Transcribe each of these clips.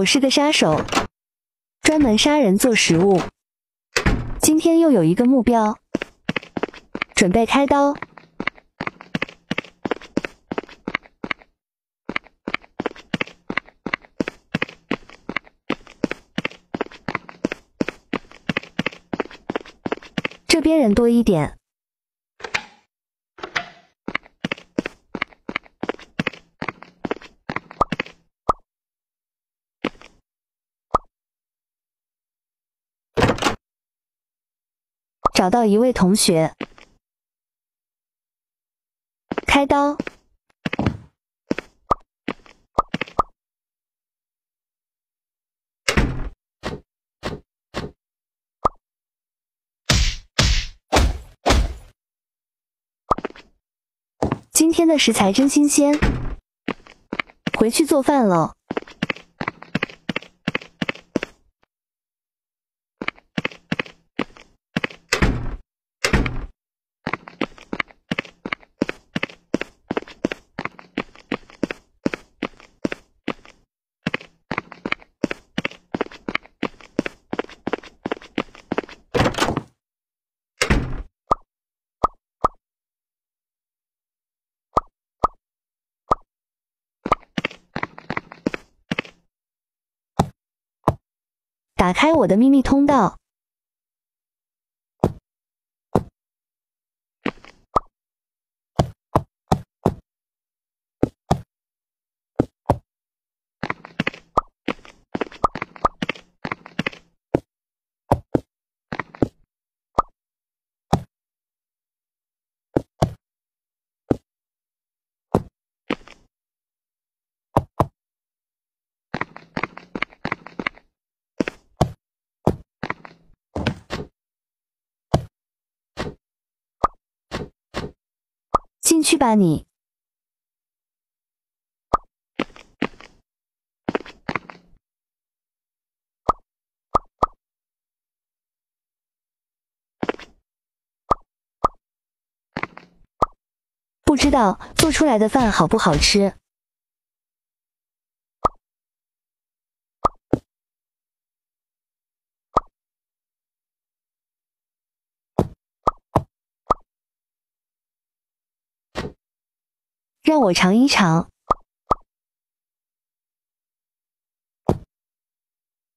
我是个杀手，专门杀人做食物。今天又有一个目标，准备开刀。这边人多一点。找到一位同学，开刀。今天的食材真新鲜，回去做饭了。打开我的秘密通道。进去吧，你。不知道做出来的饭好不好吃。让我尝一尝，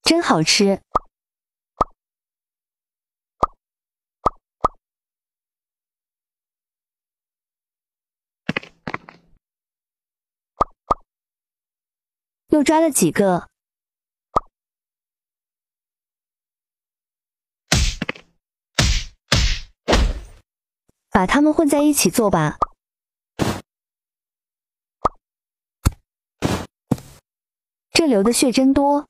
真好吃！又抓了几个，把它们混在一起做吧。这流的血真多，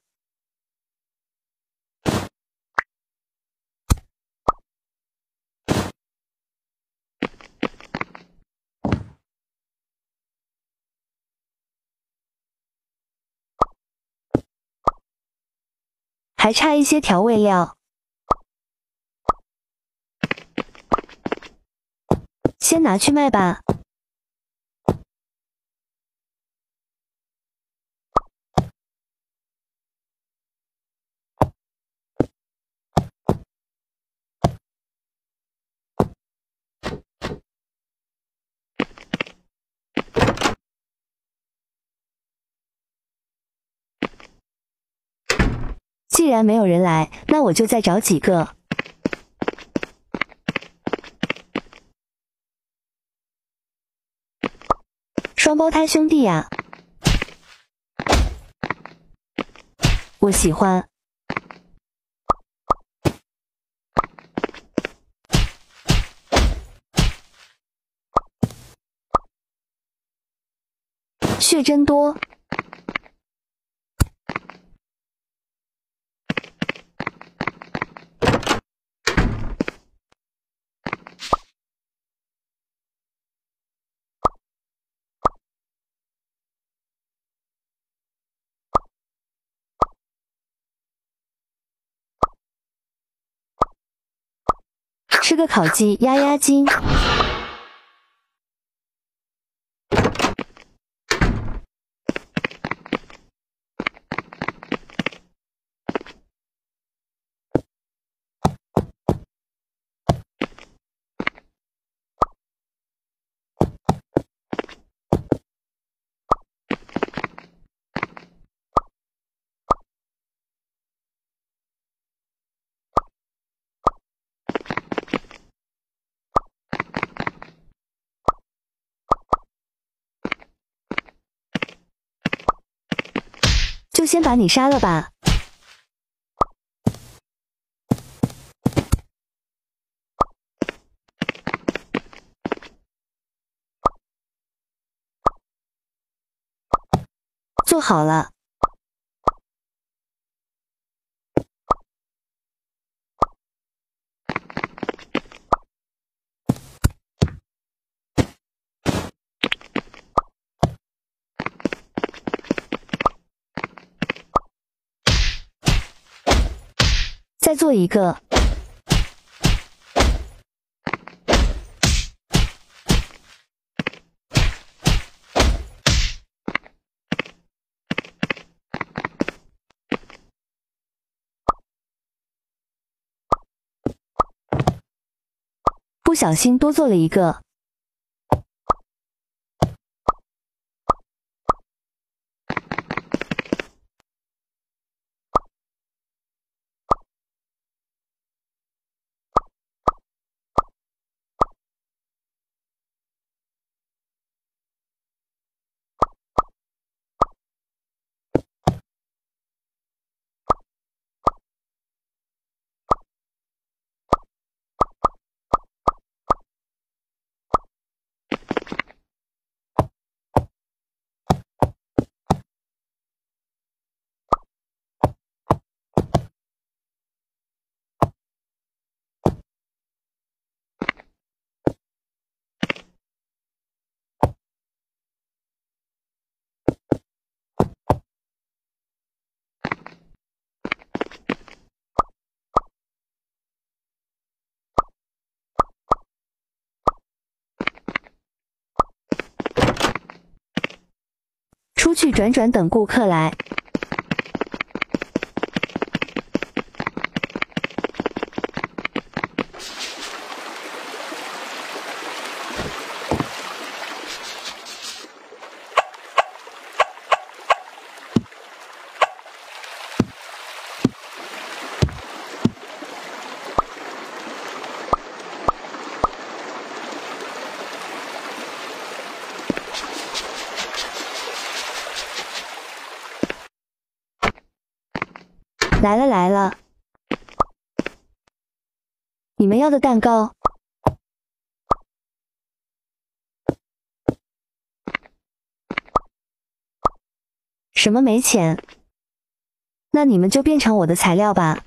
还差一些调味料，先拿去卖吧。既然没有人来，那我就再找几个。双胞胎兄弟呀，我喜欢。血真多。吃个烤鸡压压惊。就先把你杀了吧。做好了。再做一个，不小心多做了一个。去转转，等顾客来。来了来了，你们要的蛋糕。什么没钱？那你们就变成我的材料吧。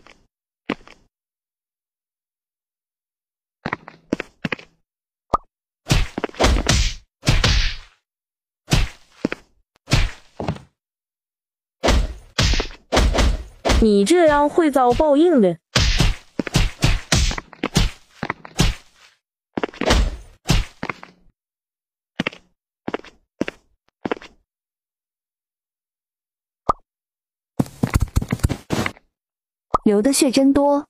你这样会遭报应的。流的血真多。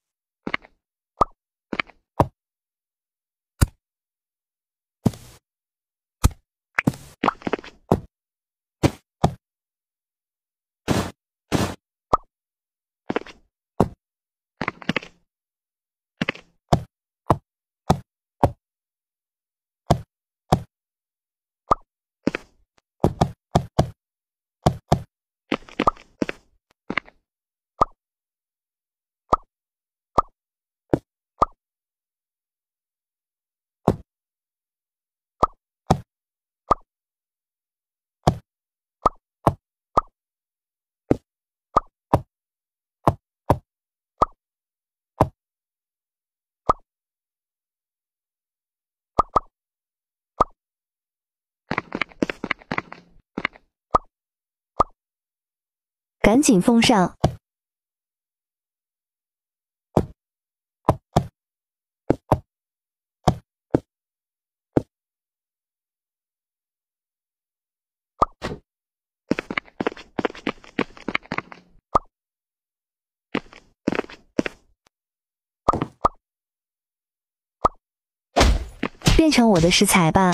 赶紧封上！变成我的食材吧。